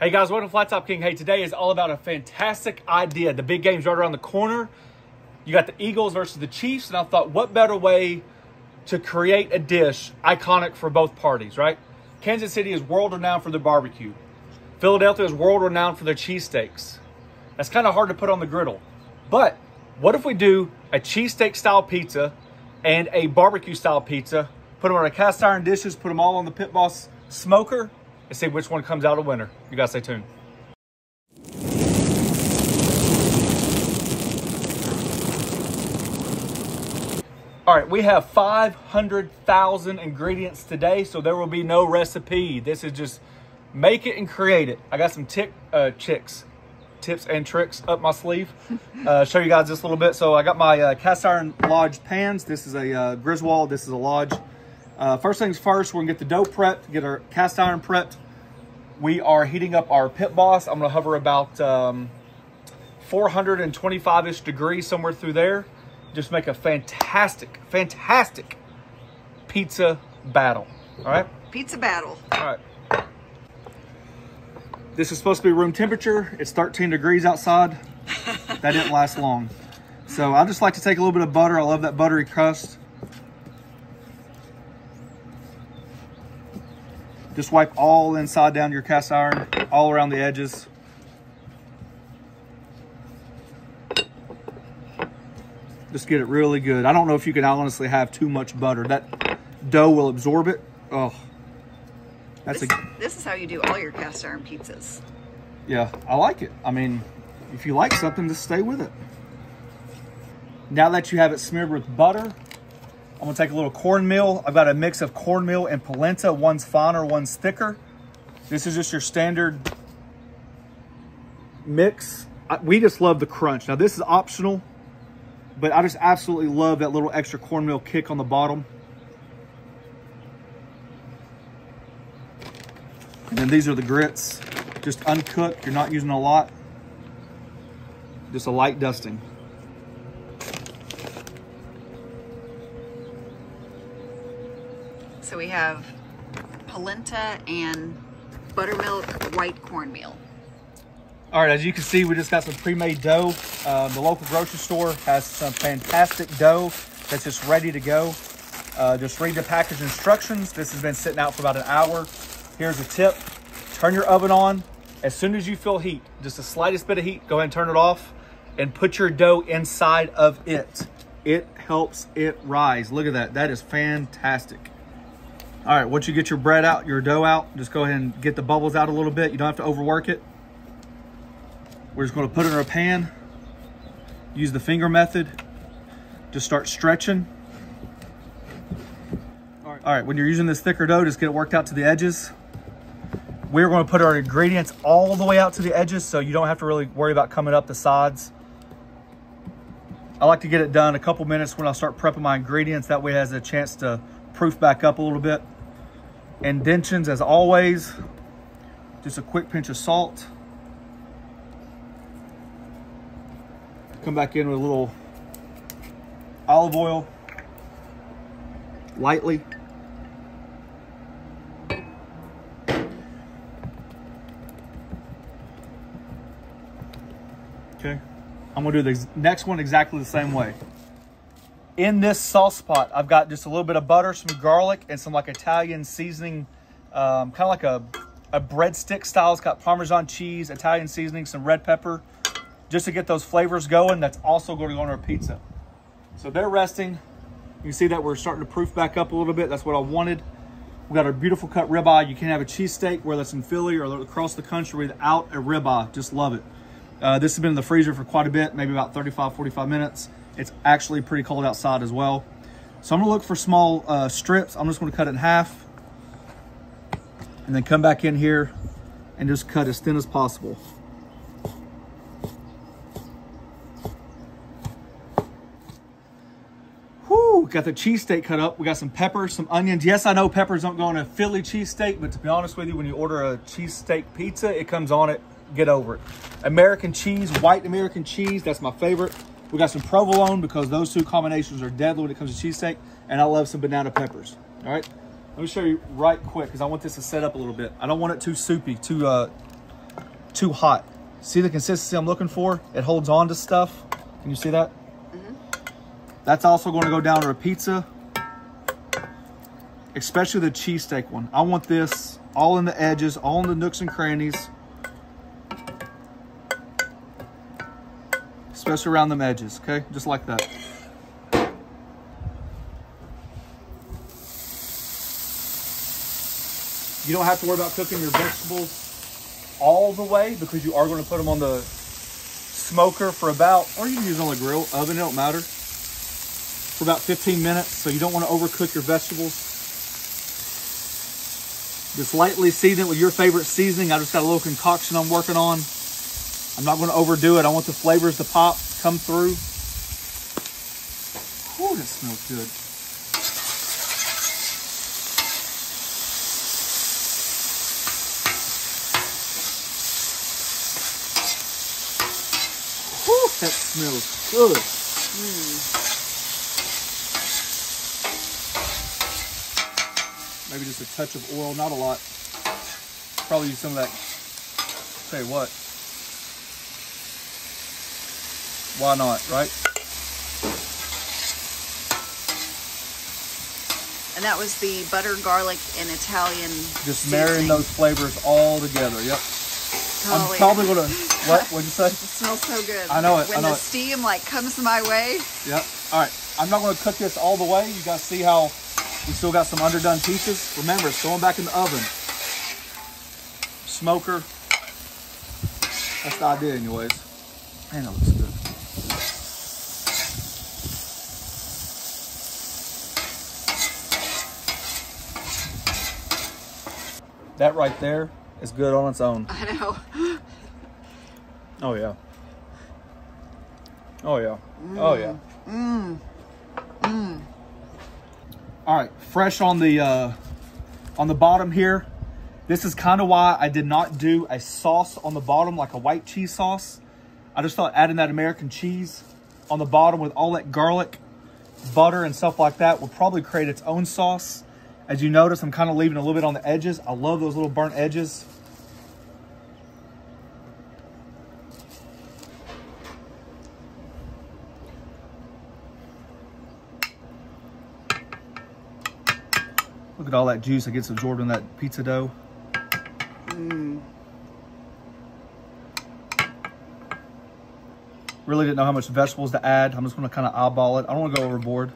Hey guys, welcome to Flat Top King. Hey, today is all about a fantastic idea. The big game's right around the corner. You got the Eagles versus the Chiefs, and I thought, what better way to create a dish iconic for both parties, right? Kansas City is world renowned for their barbecue. Philadelphia is world renowned for their cheesesteaks. That's kind of hard to put on the griddle. But what if we do a cheesesteak style pizza and a barbecue style pizza, put them on a cast iron dishes, put them all on the Pit Boss smoker, and see which one comes out a winner. You guys stay tuned. All right, we have 500,000 ingredients today, so there will be no recipe. This is just make it and create it. I got some tick, uh, chicks, tips and tricks up my sleeve. Uh, show you guys this a little bit. So I got my uh, cast iron lodge pans. This is a uh, Griswold, this is a lodge. Uh, first things first, we're gonna get the dough prepped, get our cast iron prepped. We are heating up our Pit Boss. I'm gonna hover about um, 425-ish degrees, somewhere through there. Just make a fantastic, fantastic pizza battle, all right? Pizza battle. All right. This is supposed to be room temperature. It's 13 degrees outside. that didn't last long. So I just like to take a little bit of butter. I love that buttery crust. Just wipe all inside down your cast iron, all around the edges. Just get it really good. I don't know if you can honestly have too much butter. That dough will absorb it. Oh, that's This, a this is how you do all your cast iron pizzas. yeah. I like it. I mean, if you like something, just stay with it. Now that you have it smeared with butter, I'm gonna take a little cornmeal. I've got a mix of cornmeal and polenta. One's finer, one's thicker. This is just your standard mix. We just love the crunch. Now this is optional, but I just absolutely love that little extra cornmeal kick on the bottom. And then these are the grits, just uncooked. You're not using a lot. Just a light dusting. We have polenta and buttermilk white cornmeal. All right, as you can see, we just got some pre-made dough. Uh, the local grocery store has some fantastic dough that's just ready to go. Uh, just read the package instructions. This has been sitting out for about an hour. Here's a tip. Turn your oven on. As soon as you feel heat, just the slightest bit of heat, go ahead and turn it off and put your dough inside of it. It helps it rise. Look at that. That is fantastic. All right, once you get your bread out, your dough out, just go ahead and get the bubbles out a little bit. You don't have to overwork it. We're just gonna put it in a pan, use the finger method, just start stretching. All right. All right, when you're using this thicker dough, just get it worked out to the edges. We're gonna put our ingredients all the way out to the edges so you don't have to really worry about coming up the sides. I like to get it done a couple minutes when I start prepping my ingredients. That way it has a chance to proof back up a little bit. Indentions, as always, just a quick pinch of salt. Come back in with a little olive oil, lightly. Okay. I'm gonna do the next one exactly the same way. In this sauce pot, I've got just a little bit of butter, some garlic, and some like Italian seasoning, um, kind of like a, a breadstick style. It's got Parmesan cheese, Italian seasoning, some red pepper, just to get those flavors going. That's also going to go on our pizza. So they're resting. You can see that we're starting to proof back up a little bit. That's what I wanted. We got our beautiful cut ribeye. You can't have a cheesesteak, whether it's in Philly or across the country, without a ribeye. Just love it. Uh, this has been in the freezer for quite a bit, maybe about 35, 45 minutes. It's actually pretty cold outside as well. So I'm gonna look for small uh, strips. I'm just gonna cut it in half and then come back in here and just cut as thin as possible. Whew, got the cheesesteak cut up. We got some peppers, some onions. Yes, I know peppers don't go on a Philly cheesesteak, but to be honest with you, when you order a cheesesteak pizza, it comes on it. Get over it. American cheese, white American cheese, that's my favorite. We got some provolone because those two combinations are deadly when it comes to cheesesteak. And I love some banana peppers. All right, let me show you right quick because I want this to set up a little bit. I don't want it too soupy, too uh, too hot. See the consistency I'm looking for? It holds on to stuff. Can you see that? That's also going to go down to a pizza, especially the cheesesteak one. I want this all in the edges, all in the nooks and crannies. Especially around them edges, okay? Just like that. You don't have to worry about cooking your vegetables all the way because you are going to put them on the smoker for about, or you can use on the grill, oven, it don't matter, for about 15 minutes. So you don't want to overcook your vegetables. Just lightly season it with your favorite seasoning. I just got a little concoction I'm working on. I'm not going to overdo it. I want the flavors to pop, come through. Ooh, that smells good. Whew, that smells good. Hmm. Maybe just a touch of oil, not a lot. Probably use some of that. Tell you what. Why not, right? And that was the butter, garlic, and Italian. Just marrying those flavors all together. Yep. I'm probably gonna. What? What'd you say? It smells so good. I know it, When know the it. steam like comes my way, Yep. All right. I'm not going to cook this all the way. You guys see how we still got some underdone pieces. Remember, it's going back in the oven. Smoker. That's the idea, anyways. Man, that looks good. That right there is good on its own. I know. Oh yeah. Oh yeah. Oh yeah. Mmm. Mmm. All right, fresh on the uh, on the bottom here. This is kind of why I did not do a sauce on the bottom like a white cheese sauce. I just thought adding that American cheese on the bottom with all that garlic, butter, and stuff like that would probably create its own sauce. As you notice, I'm kind of leaving a little bit on the edges. I love those little burnt edges. Look at all that juice that gets absorbed in that pizza dough. Mm. Really didn't know how much vegetables to add. I'm just gonna kind of eyeball it. I don't wanna go overboard.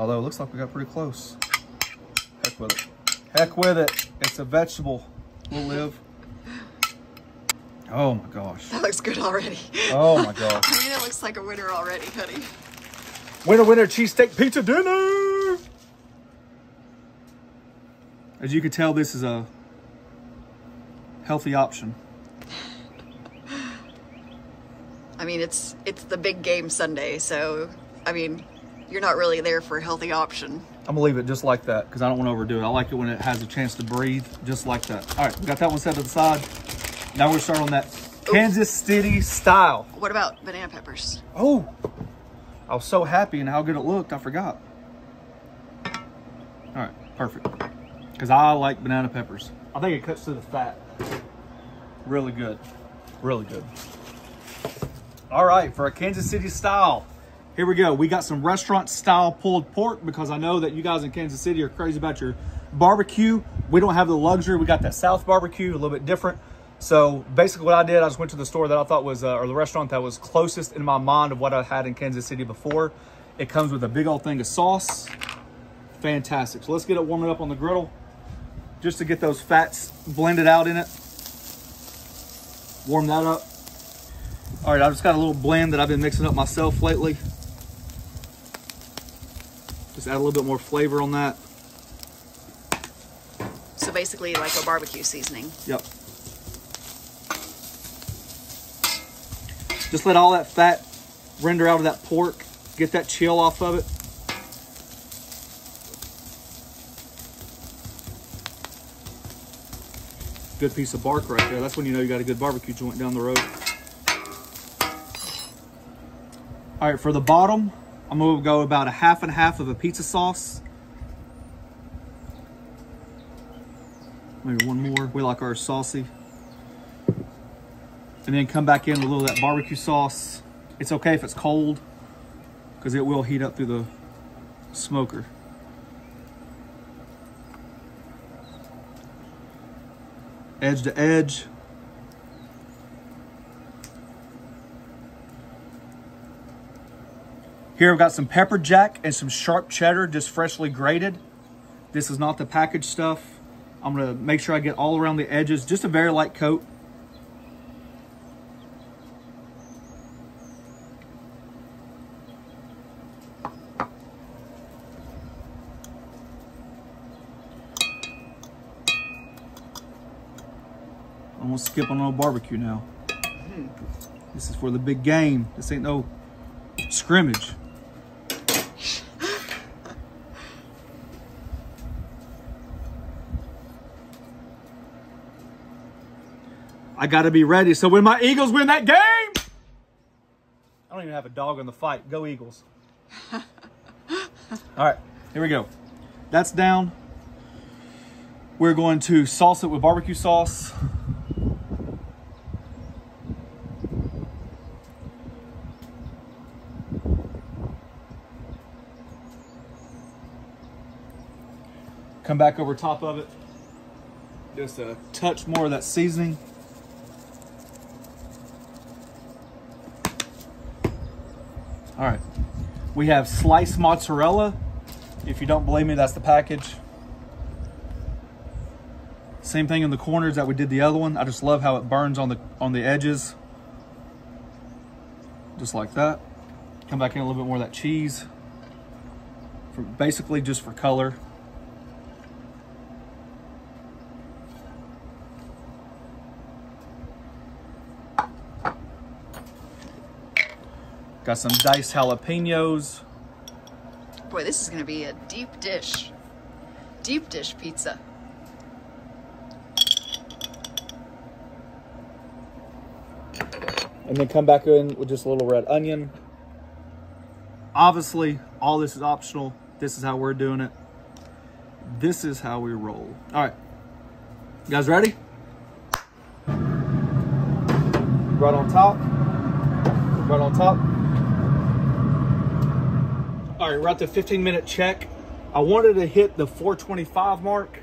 Although it looks like we got pretty close. Heck with it. Heck with it. It's a vegetable. We'll live. Oh my gosh. That looks good already. Oh my gosh. I mean, it looks like a winner already, honey. Winner, winner, cheesesteak pizza dinner. As you can tell, this is a healthy option. I mean, it's it's the big game Sunday, so I mean, you're not really there for a healthy option. I'm gonna leave it just like that because I don't want to overdo it. I like it when it has a chance to breathe, just like that. All right, we got that one set to the side. Now we're starting on that Kansas City style. What about banana peppers? Oh, I was so happy and how good it looked, I forgot. All right, perfect. Because I like banana peppers. I think it cuts through the fat. Really good. Really good. All right, for a Kansas City style, here we go. We got some restaurant style pulled pork because I know that you guys in Kansas City are crazy about your barbecue. We don't have the luxury. We got that South barbecue, a little bit different. So basically what I did, I just went to the store that I thought was, uh, or the restaurant that was closest in my mind of what I had in Kansas City before. It comes with a big old thing of sauce. Fantastic. So let's get it warming up on the griddle just to get those fats blended out in it. Warm that up. All right, I've just got a little blend that I've been mixing up myself lately. Just add a little bit more flavor on that. So basically, like a barbecue seasoning. Yep. Just let all that fat render out of that pork. Get that chill off of it. Good piece of bark right there. That's when you know you got a good barbecue joint down the road. All right, for the bottom, I'm gonna go about a half and a half of a pizza sauce. Maybe one more. We like our saucy. And then come back in with a little of that barbecue sauce. It's okay if it's cold because it will heat up through the smoker. Edge to edge. Here I've got some pepper jack and some sharp cheddar just freshly grated. This is not the packaged stuff. I'm gonna make sure I get all around the edges, just a very light coat. I'm gonna skip on no barbecue now. Hmm. This is for the big game. This ain't no scrimmage. I got to be ready. So when my Eagles win that game, I don't even have a dog in the fight. Go Eagles. All right, here we go. That's down. We're going to sauce it with barbecue sauce. Come back over top of it. Just a touch more of that seasoning. All right. We have sliced mozzarella. If you don't believe me, that's the package. Same thing in the corners that we did the other one. I just love how it burns on the on the edges. Just like that. Come back in a little bit more of that cheese. For basically just for color. Got some diced jalapenos. Boy, this is going to be a deep dish. Deep dish pizza. And then come back in with just a little red onion. Obviously, all this is optional. This is how we're doing it. This is how we roll. All right. You guys ready? Right on top. Right on top. All right, we're at the 15 minute check. I wanted to hit the 425 mark,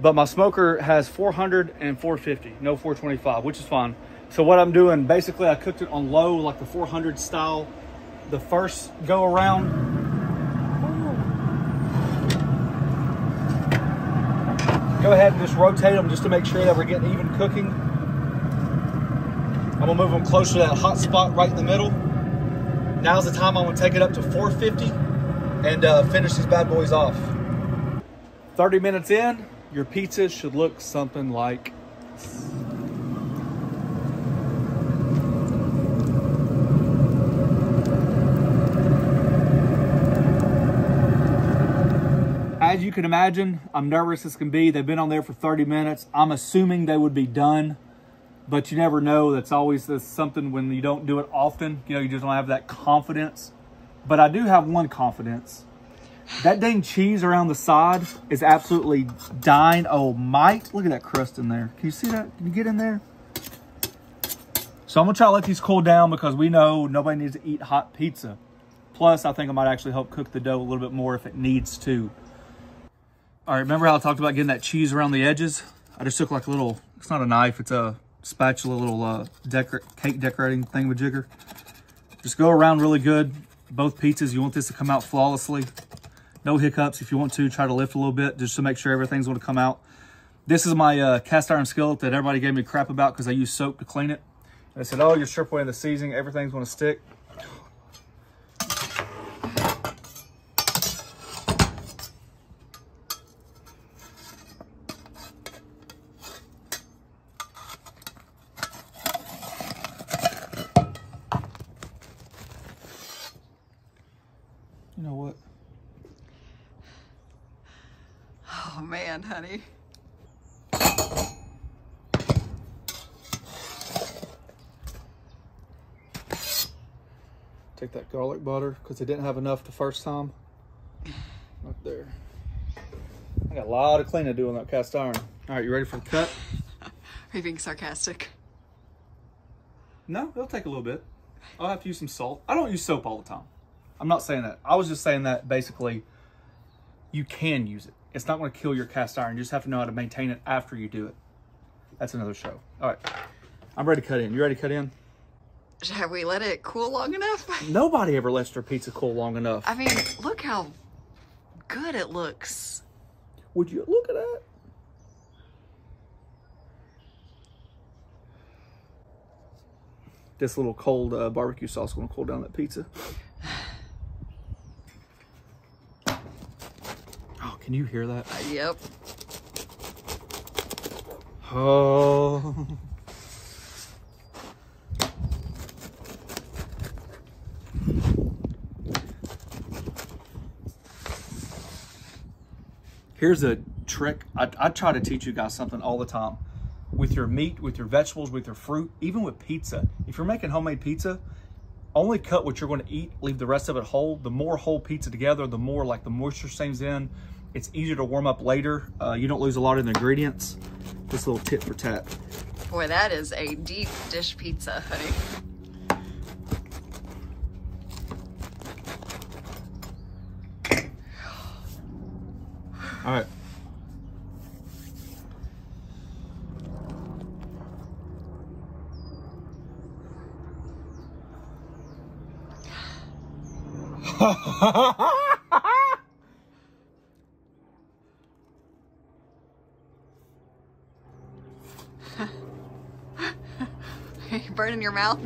but my smoker has 400 and 450, no 425, which is fine. So what I'm doing, basically I cooked it on low, like the 400 style, the first go around. Go ahead and just rotate them just to make sure that we're getting even cooking. I'm gonna move them closer to that hot spot right in the middle. Now's the time I'm gonna take it up to 450 and uh, finish these bad boys off. 30 minutes in, your pizza should look something like As you can imagine, I'm nervous as can be. They've been on there for 30 minutes. I'm assuming they would be done, but you never know. That's always something when you don't do it often. You know, you just don't have that confidence. But I do have one confidence. That dang cheese around the side is absolutely dying. Oh, might. Look at that crust in there. Can you see that? Can you get in there? So I'm going to try to let these cool down because we know nobody needs to eat hot pizza. Plus, I think I might actually help cook the dough a little bit more if it needs to. All right, remember how I talked about getting that cheese around the edges? I just took like a little, it's not a knife, it's a spatula, little uh, decor cake decorating thing with jigger. Just go around really good. Both pizzas, you want this to come out flawlessly. No hiccups. If you want to, try to lift a little bit just to make sure everything's going to come out. This is my uh, cast iron skillet that everybody gave me crap about because I use soap to clean it. They said, oh, you're stripping away the seasoning. Everything's going to stick. You know what? Oh man, honey. Take that garlic butter because they didn't have enough the first time. Right there. I got a lot of cleaning to do on that cast iron. All right, you ready for the cut? Are you being sarcastic? No, it'll take a little bit. I'll have to use some salt. I don't use soap all the time. I'm not saying that. I was just saying that basically you can use it. It's not going to kill your cast iron. You just have to know how to maintain it after you do it. That's another show. All right. I'm ready to cut in. You ready to cut in? Have we let it cool long enough? Nobody ever lets their pizza cool long enough. I mean, look how good it looks. Would you look at that? This little cold uh, barbecue sauce is going to cool down that pizza. Oh, can you hear that? Yep. Oh. Here's a trick. I, I try to teach you guys something all the time. With your meat, with your vegetables, with your fruit, even with pizza. If you're making homemade pizza, only cut what you're going to eat, leave the rest of it whole. The more whole pizza together, the more like the moisture stays in. It's easier to warm up later. Uh, you don't lose a lot of the ingredients. Just a little tip for tat. Boy, that is a deep dish pizza, honey. All right. You burning your mouth?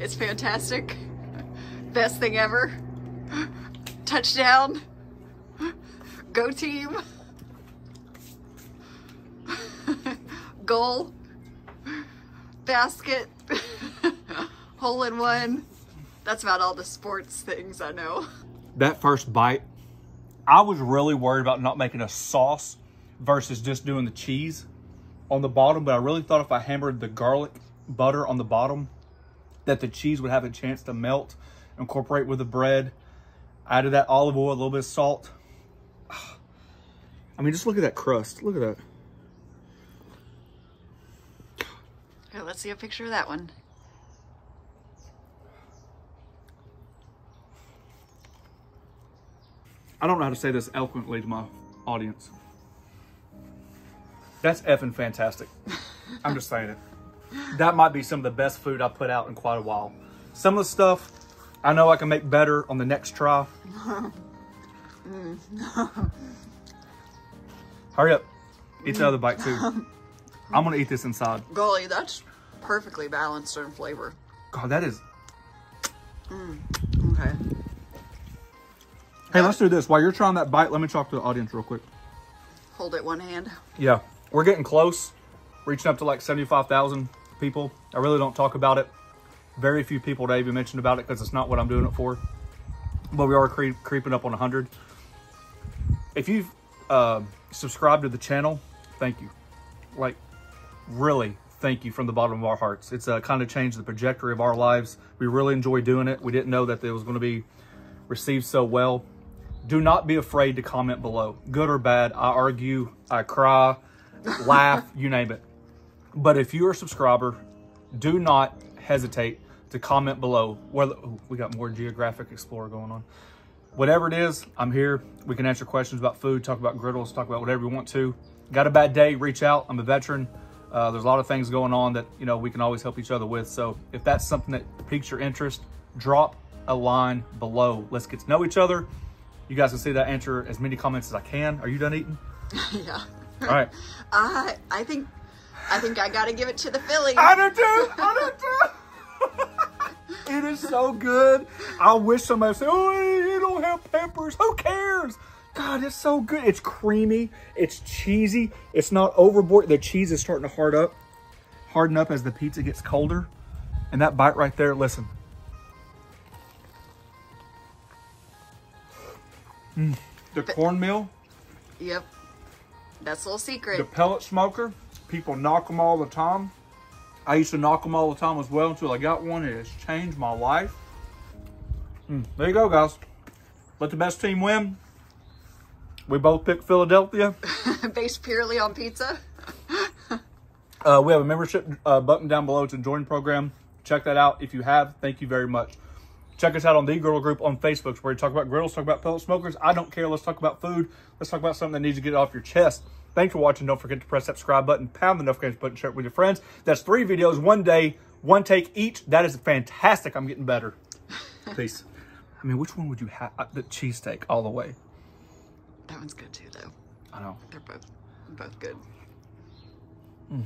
It's fantastic. Best thing ever. Touchdown. Go team. Goal. Basket. Hole in one. That's about all the sports things I know. that first bite, I was really worried about not making a sauce versus just doing the cheese on the bottom, but I really thought if I hammered the garlic butter on the bottom, that the cheese would have a chance to melt, incorporate with the bread. Added that olive oil, a little bit of salt. I mean, just look at that crust. Look at that. Let's see a picture of that one. I don't know how to say this eloquently to my audience. That's effing fantastic. I'm just saying it. That might be some of the best food I've put out in quite a while. Some of the stuff I know I can make better on the next try. Hurry up. Eat the other bite too. I'm gonna eat this inside. Golly, that's perfectly balanced in flavor. God, that is. Okay. Hey, let's do this. While you're trying that bite, let me talk to the audience real quick. Hold it one hand. Yeah, we're getting close, reaching up to like 75,000 people. I really don't talk about it. Very few people today even mentioned about it because it's not what I'm doing it for. But we are creep, creeping up on 100. If you've uh, subscribed to the channel, thank you. Like, really, thank you from the bottom of our hearts. It's uh, kind of changed the trajectory of our lives. We really enjoy doing it. We didn't know that it was going to be received so well. Do not be afraid to comment below, good or bad. I argue, I cry, laugh, you name it. But if you're a subscriber, do not hesitate to comment below. Whether we got more Geographic Explorer going on. Whatever it is, I'm here. We can answer questions about food, talk about griddles, talk about whatever you want to. Got a bad day? Reach out. I'm a veteran. Uh, there's a lot of things going on that you know we can always help each other with. So if that's something that piques your interest, drop a line below. Let's get to know each other. You guys can see that answer as many comments as I can. Are you done eating? yeah. All right. I I think I think I gotta give it to the Phillies. I do too. I do too. it is so good. I wish somebody say, "Oh, you don't have peppers." Who cares? God, it's so good. It's creamy. It's cheesy. It's not overboard. The cheese is starting to hard up, harden up as the pizza gets colder. And that bite right there, listen. Mm. The cornmeal, Yep. That's a little secret. the pellet smoker, people knock them all the time. I used to knock them all the time as well until I got one. It has changed my life. Mm, there you go, guys. Let the best team win. We both picked Philadelphia. Based purely on pizza. Uh, we have a membership uh, button down below. It's a join program. Check that out. If you have, thank you very much. Check us out on the Griddle Group on Facebook, where we talk about griddles, talk about pellet smokers. I don't care. Let's talk about food. Let's talk about something that needs to get off your chest. Thanks for watching. Don't forget to press that subscribe button, pound the notification button, share it with your friends. That's three videos, one day, one take each. That is fantastic. I'm getting better. Peace. I mean, which one would you have? Uh, the cheesesteak all the way. That one's good too, though. I know. They're both both good. Mm.